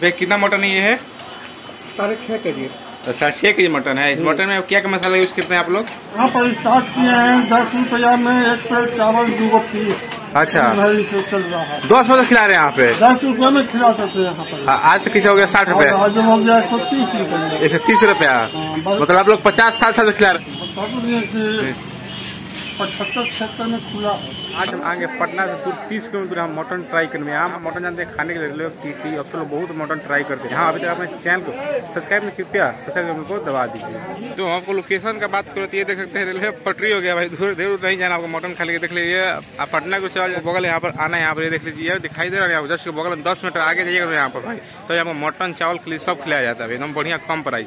भैया कितना मटन ये है? साढ़े छः के जी। अच्छा छः के जी मटन है। इस मटन में क्या क्या मसाला यूज़ करते हैं आप लोग? यहाँ पर स्टार्ट किए हैं दस रुपया में एक प्लेट चावल दो पीस अच्छा। चल रहा है। दस बजे खिला रहे हैं यहाँ पे? दस रुपया में खिला सकते हैं यहाँ पर। आज तो किसी हो गया साठ रुपए आज हो गया एक सौ तीस रुपये। एक सौ तीस रुपया। मतलब आप लोग पचास साठ साल से खिला रहे कि पचहत्तर छिहत्तर में खुला आज हम आगे पटना से दूर तीस किलोमीटर हम मटन ट्राई करने में। यहाँ मटन जानते हैं खाने के लिए लोग टीटी अब तो लोग बहुत मटन ट्राई करते हैं। हाँ अभी तक अपने चैनल को सब्सक्राइब में कृपया सब्सक्राइब को दबा दीजिए। तो आपको लोकेशन का बात करो तो ये देख सकते हैं रेलवे पटरी हो गया भाई दूर दूर नहीं जाना आपको मटन खा लेके देख लीजिए। आप पटना को चल बगल यहाँ पर आना है यहाँ पर देख लीजिए दिखाई दे रहा है जस्ट बगल में दस मीटर आगे जाइएगा तो यहाँ पर भाई। तो यहाँ पर मटन चावल के लिए सब खिलाया जाता है एकदम बढ़िया कम प्राइस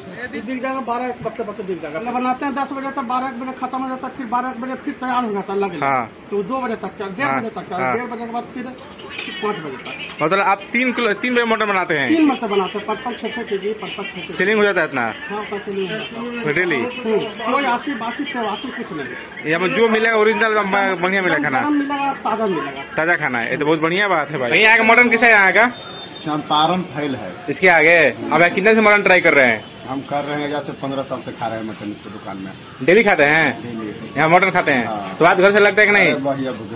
बारह बजे बनाते हैं दस बजे तक बारह बजे खत्म हो जाता है फिर बारह बजे फिर तैयार हो जाता है लगे हाँ। तो दो बजे तक चल डेढ़ हाँ, बजे तक हाँ। डेढ़ बजे के बाद फिर पाँच बजे तक। मतलब आप तीन किलो तीन बजे मटन बनाते हैं? तीन बनाते हैं। छः छः के जी छः सेलिंग हो जाता है इतना? हाँ डेली हम्म, कोई आसी बासी तेवासी कुछ नहीं। यहाँ पर जो मिलेगा ओरिजिनल बढ़िया मिलेगा खाना? मिलेगा ताज़ा मिलेगा। ताज़ा खाना है। ये तो बहुत बढ़िया बात है भाई। यहाँ का मटन? किसा है यहाँ का चंपारण फैल है। इसके आगे अब कितने से मटन ट्राई कर रहे हैं? हम कर रहे हैं जैसे पंद्रह साल से खा रहे हैं मटन की दुकान में। डेली खाते हैं? यहाँ मटन खाते हैं? हाँ। स्वाद घर से लगता है कि नहीं?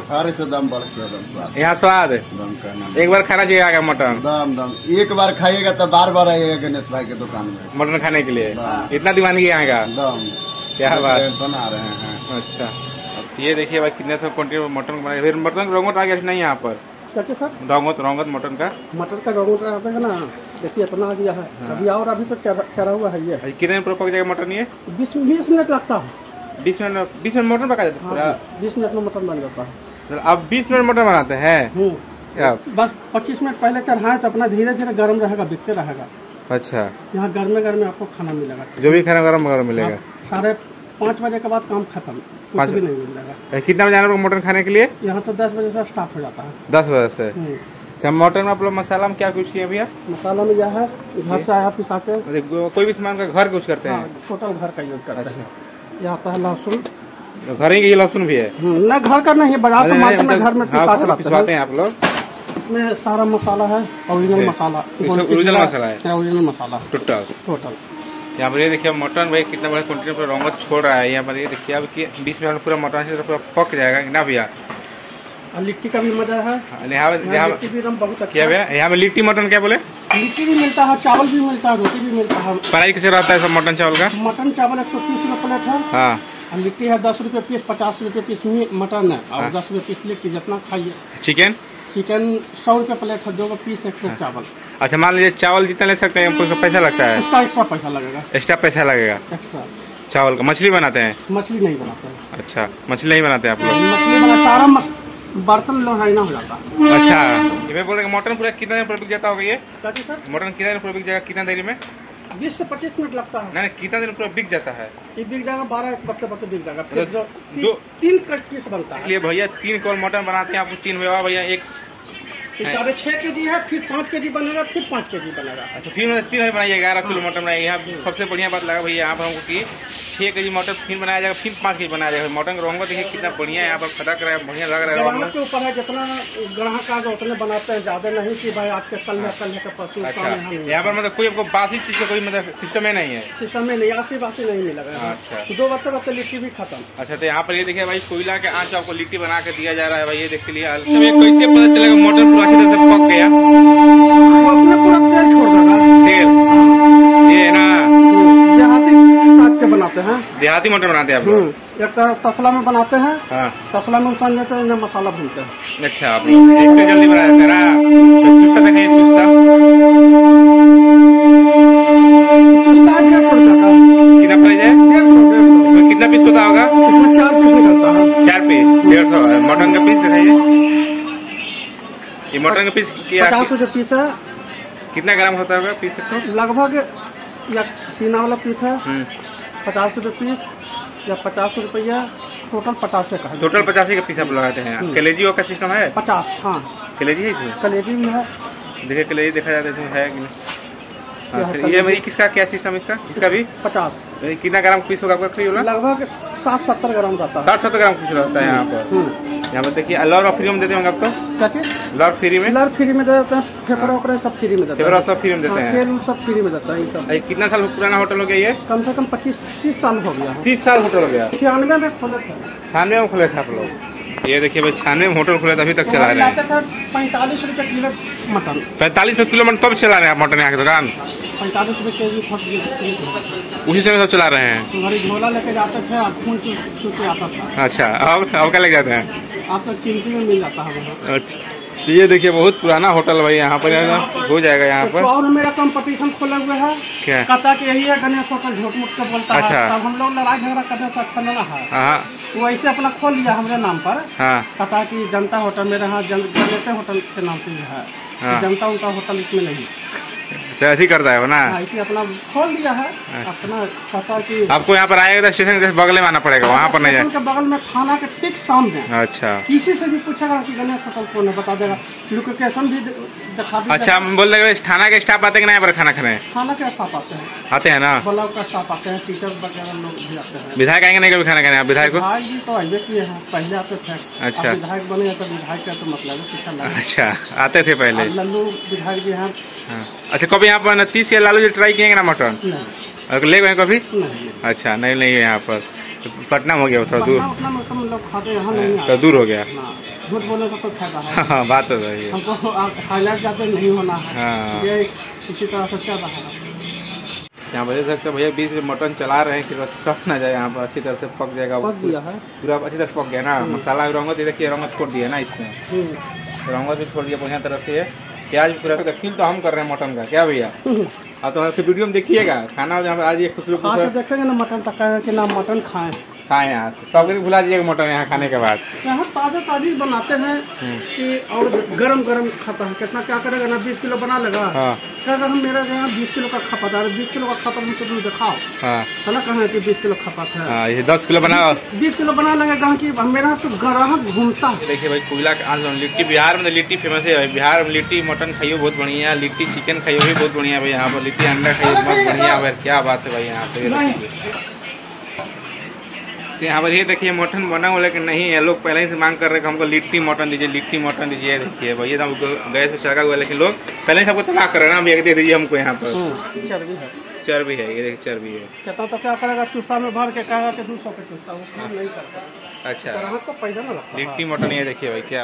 हर से दम बढ़ के यहाँ स्वाद। एक बार खाना चाहिए आगे मटन। दम दम। एक बार खाइएगा तो बार बार आइएगा गणेश भाई के दुकान में। मटन खाने के लिए। इतना दीवानगी यहाँ का दम। क्या बात। बना रहे हैं। अच्छा। ये देखिए भाई कितने सब क्वान्टिटी मटन बनाए। फिर मटन रोंगट आ गया नहीं यहाँ पर। क्या सर? रोंगत रोंगत मटन का? मटर का रोगों का आता है ना देखिए इतना आ गया है। अभी और अभी तो चढ़ा हुआ है ये। कितने में पक जाएगा मटन ये बीस बीस मिनट लगता है। बीस मिनट बीस मिनट मटन पका जाता है? हाँ बीस मिनट में मटन बन जाता है। अब बीस मिनट मटन बनाते हैं? हम्म, बस पच्चीस मिनट पहले चढ़ाए तो अपना धीरे धीरे गर्म रहेगा बिकते रहेगा। अच्छा। यहाँ गर्मे गर्मे आपको खाना मिलेगा। जो भी खाना गर्म गरम मिलेगा साढ़े पाँच बजे के बाद काम खत्म। कुछ भी नहीं मिलेगा कितना बजे आना होगा मटन खाने के लिए? यहाँ तो दस बजे से स्टार्ट हो जाता है। दस बजे से? हम्म, अच्छा मटन में आप लोग मसाला में क्या कुछ किए भैया? मसाला में यह है घर से आया पिसाते मतलब कोई भी सामान का घर कुछ करते हाँ? हैं टोटल घर का यूज़ करते हैं। यह आता है लहसुन। तो घर ही लहसुन भी है? हम्म, न घर का नहीं बाज़ार से मार्केट में मतलब घर में हाँ, पिसवाते हैं। हैं आप लोग। इसमें सारा मसाला है ओरिजिनल मसाला। original मसाला है? ओरिजिनल मसाला। टोटल टोटल यहाँ पर ये देखिए मटन भाई कितना बड़ा क्वान्टिटी पर रंगत छोड़ रहा है। यहाँ पर ये देखिए अब कि बीस मिनट में पूरा मटन से पूरा पक जाएगा ना भैया? लिट्टी का भी मज़ा है। यहाँ यहाँ अच्छा क्या भैया? यहाँ पे लिट्टी मटन क्या बोले? लिट्टी भी मिलता है चावल भी मिलता है रोटी भी मिलता है। प्राइस कैसे रहता है सब मटन चावल का? मटन चावल एक सौ तीस रुपये प्लेट है। हाँ। लिट्टी है दस रुपये पीस पचास रुपये पीस मटन है। और हाँ। दस रुपये पीस लिट्टी जितना खाइए। चिकन चिकन सौ रुपये प्लेट है दो पीस एक प्लेट चावल। अच्छा मान लीजिए चावल जितना ले सकते हैं हमको पैसा लगता है? उसका एक्स्ट्रा पैसा लगेगा। एक्स्ट्रा पैसा लगेगा? एक्स्ट्रा चावल का मछली बनाते हैं? मछली नहीं बनाते हैं। अच्छा मछली नहीं बनाते आप लोग? मछली बना सारा बर्तन लोहाइना हो जाता। है अच्छा। ये मैं बोल रहा हूँ मटन पूरा कितना दिन पर बिक जाता होगा ये? मटन कितना दिन पर बिक जाएगा कितना देरी में? बीस से पच्चीस मिनट लगता है। नहीं नहीं, कितना दिन पूरा बिक जाता है? ये बिक जाएगा बारह पत्ते बत्ते बिक जाएगा। फिर जो तीन कट पीस बनता है। इसलिए भैया तीन कॉल मटन बनाते हैं आपको तीन भैया एक साढ़े छः के जी है फिर पाँच के जी बनेगा फिर पाँच के जी बनेगा। अच्छा फिर तीन बनाइए ग्यारह किलो मटन बनाइए। यहाँ सबसे बढ़िया बात लगा भैया यहाँ पर हमको कि छह के जी मटन फिर बनाया जाएगा फिर पाँच के जी बनाया जाएगा। मटन का देखिए कितना बढ़िया यहाँ पर खटक रहा है बढ़िया लग रहा है ग्राहक के ऊपर है जितना ग्राहक आगे उतने बनाते हैं ज़्यादा नहीं की भाई आपके कल है कल का परसों अच्छा यहाँ पर मतलब कोई आपको बासी चीज़ का कोई मतलब सिस्टम ही नहीं है। सिस्टम में नहीं आसी बासी नहीं मिलेगा अच्छा। दो बत्ते बत्ते लिट्टी भी खत्म। अच्छा तो यहाँ पर ये देखिए भाई कोयला के आँच आपको लिट्टी बना के दिया जा रहा है भाई ये देख के लिए। तो कैसे पता चलेगा मटन पूरा अच्छी तरह से पक गया। वो अपने पूरा तेल छोड़ देगा तेल ये ना। देहाती टाइप के बनाते हैं। देहाती मटर बनाते हैं आप लोग? हम्म, एक तरह तसला में बनाते हैं। हाँ। तसला में उसान देते हैं मसाला भूनते हैं। अच्छा आप लोग। इससे जल्दी बनाया देते हैं ना तो चुस्ता चुस्ता। ये मटन का पीस पचास रुपये पीस है। कितना ग्राम होता होगा पीस तो लगभग या सीना वाला पीस है। हम्म। पचास रुपये पीस या पचास रुपया टोटल पचास का टोटल पचासी का पीस आप लगाते हैं। कलेजी का सिस्टम है? पचास हाँ। कलेजी है इसमें? कलेजी भी है। देखिए कलेजी देखा जाता है इसमें है कि नहीं। हाँ, ये भाई किसका क्या सिस्टम इसका? इसका भी? पचास। कितना ग्राम पीस होगा आपका लगभग साठ सत्तर ग्राम रहता है। साठ सत्तर ग्राम पीस रहता है यहाँ पर। हम्म, यहाँ पे देखिए लॉर और फ्री में देते होंगे आप तो लॉर फ्री में। लॉर फ्री में देते हैं। फेफड़ा वकड़ा सब फ्री में देते हैं। सब फ्री में देते हाँ, हैं तेल सब फ्री में देता है सब। कितना साल पुराना होटल हो गया ये? कम से कम पच्चीस तीस साल हो गया। तीस साल होटल हो गया। छियानवे में खोले था। छियानवे में खुले थे आप लोग। ये देखिए भाई छानवे में होटल खुले थे अभी तक चला रहे हैं। पैंतालीस रुपये किलो मटन। पैंतालीस रुपये किलो मटन तब चला रहे हैं आप मटन यहाँ की दुकान? पैंतालीस रुपये के जी था उसी समय सब चला रहे हैं? हमारी झोला लेके जाते थे और खून चू आता था। अच्छा अब अब क्या लेके जाते हैं? आप तो चिंती में मिल जाता है। अच्छा। तो ये देखिए बहुत पुराना होटल भाई यहाँ पर हो जाएगा यहाँ तो पर। और मेरा कंपटीशन खोला हुआ है। क्या? कहता कि यही है गणेश होटल झूठ मूठ के बोलता अच्छा। है हम लोग लड़ाई झगड़ा करने से अच्छा ना है हाँ। वो ऐसे अपना खोल लिया हमारे नाम पर। कता की कि जनता होटल मेरे यहाँ जनता होटल के नाम से है। हाँ। जनता उनका होटल इसमें नहीं। तो ऐसे ही करता है ना? हाँ, अपना खोल दिया है। अच्छा। अपना कहता कि आपको यहाँ पर आएगा तो स्टेशन के बगल में आना पड़ेगा वहाँ पर नहीं के बगल में थाना के ठीक सामने। अच्छा। किसी से भी पूछेगा कि गणेश होटल कौन है बता देगा। लोकेशन भी दिखा अच्छा हम बोल रहे थाना के स्टाफ आते यहाँ पर खाना खाने? थाना के स्टाफ आते हैं। आते हैं ना? ब्लॉक का स्टाफ आते हैं टीचर वगैरह लोग भी आते हैं। विधायक आएँगे नहीं कभी खाना खाने? आप विधायक को विधायक जी तो आइए किए हैं पहले आते थे। अच्छा। विधायक बने तो विधायक का तो मतलब है अच्छा आते थे पहले। लल्लू विधायक जी हैं। हाँ। अच्छा कभी यहाँ पर तीस या लालू जी ट्राई किएँगे ना मटन? और ले गए कभी? अच्छा नहीं नहीं है यहाँ पर। तो पटना हो गया थोड़ा दूर। तो दूर हो गया। हाँ, झूठ बोलने का तो फ़ायदा है। हाँ बात तो है। हमको हाईलाइट जाते नहीं होना है। हाँ। ये इसी तरह से है? यहाँ सकते भैया बीच में मटन चला रहे हैं कि बस सट ना जाए यहाँ पर अच्छी तरह से पक जाएगा। पक है। पूरा अच्छी तरह से पक गया ना। मसाला भी रंगत देखिए रंगत छोड़ दिया ना इसमें हम्म। रंगत भी छोड़ दिया बढ़िया तरह से। प्याज भी पूरा तो फील तो हम कर रहे हैं मटन का क्या भैया? आप तो वीडियो में देखिएगा खाना आज ये खुश खा देखेंगे ना मटन तक कि ना मटन खाएँ। खाए यहाँ से। सब दिन भुला दीजिएगा मटन यहाँ खाने के बाद। यहाँ ताज़ा ताज़ी बनाते हैं कि और गरम गरम खाता है। कितना क्या करेगा ना बीस किलो बना लेगा। हाँ। कहेगा हम मेरे यहाँ बीस किलो का खपत है। बीस किलो का खपत हमको तुम दिखाओ। हाँ। है ना कहें कि बीस किलो खपत है? हाँ ये दस किलो बनाओ। बीस किलो बना लेगा कि मेरा तो ग्राहक घूमता है। देखिए भाई कोयला का आज लिट्टी बिहार में तो लिट्टी फ़ेमस है भाई। बिहार में लिट्टी मटन खाइयो बहुत बढ़िया लिट्टी चिकन खाइयो भी बहुत बढ़िया भाई। यहाँ पर लिट्टी अंडा खाइयो बहुत बढ़िया भाई क्या बात है भाई यहाँ पे। तो यहाँ पर ये देखिए मटन बना हुआ लेकिन नहीं है। लोग पहले ही से मांग कर रहे हैं हमको लिट्टी मटन दीजिए लिट्टी मटन दीजिए। देखिए भैया तो हमको गैस पे चढ़ा हुआ है, लेकिन लोग पहले से हमको तबाह कर रहे हैं ना भैया दे दीजिए हमको यहाँ पर। हम्म, चर्बी है। चर्बी है ये देखिए चर्बी है। कहता तो क्या करेगा चुस्ता में भर के कहेगा के दो सौ के चुस्ता वो काम नहीं करता। अच्छा। ना लिट्टी मटन ये देखिए भाई क्या